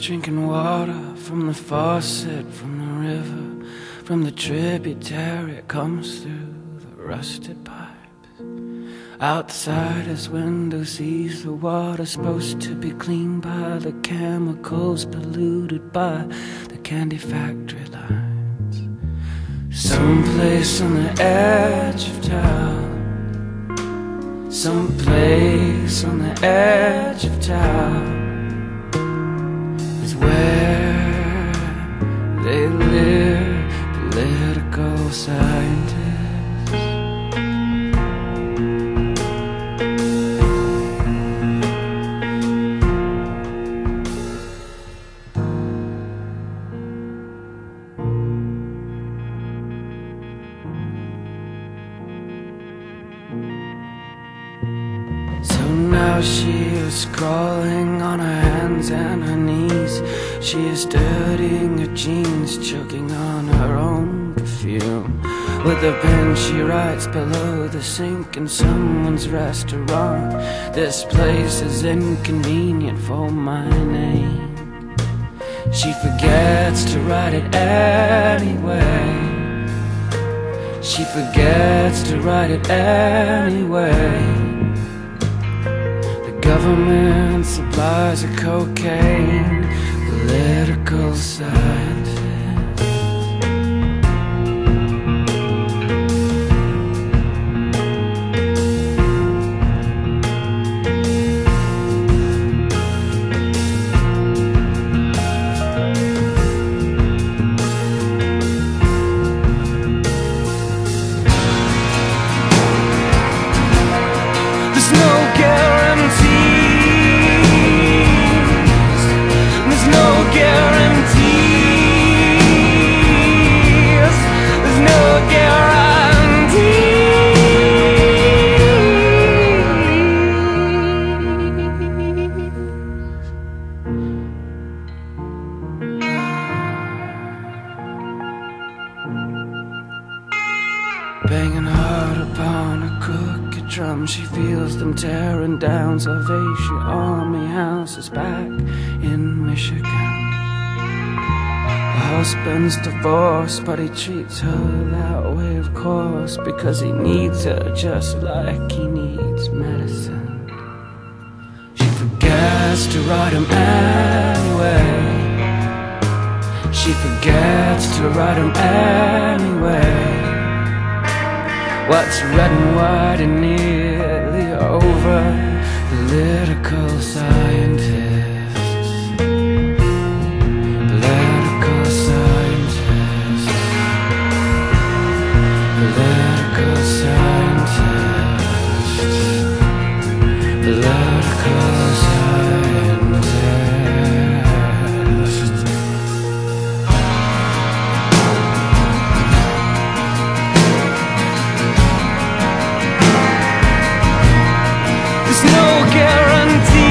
drinking water from the faucet, from the river, from the tributary. It comes through the rusted pipes. Outside his window sees the water supposed to be cleaned by the chemicals polluted by the candy factory lines. Someplace on the edge of town. Someplace on the edge of town now she is crawling on her hands and her knees. She is dirtying her jeans, choking on her own perfume. With a pen, she writes below the sink in someone's restaurant. This place is inconvenient for my name. She forgets to write it anyway. She forgets to write it anyway. Government supplies of cocaine, political scientists. Banging hard upon a crooked drum, she feels them tearing down Salvation Army houses back in Michigan. Her husband's divorced, but he treats her that way, of course, because he needs her just like he needs medicine. She forgets to write him anyway. She forgets to write him anyway. What's red and white and nearly over? Political scientist. there's no guarantee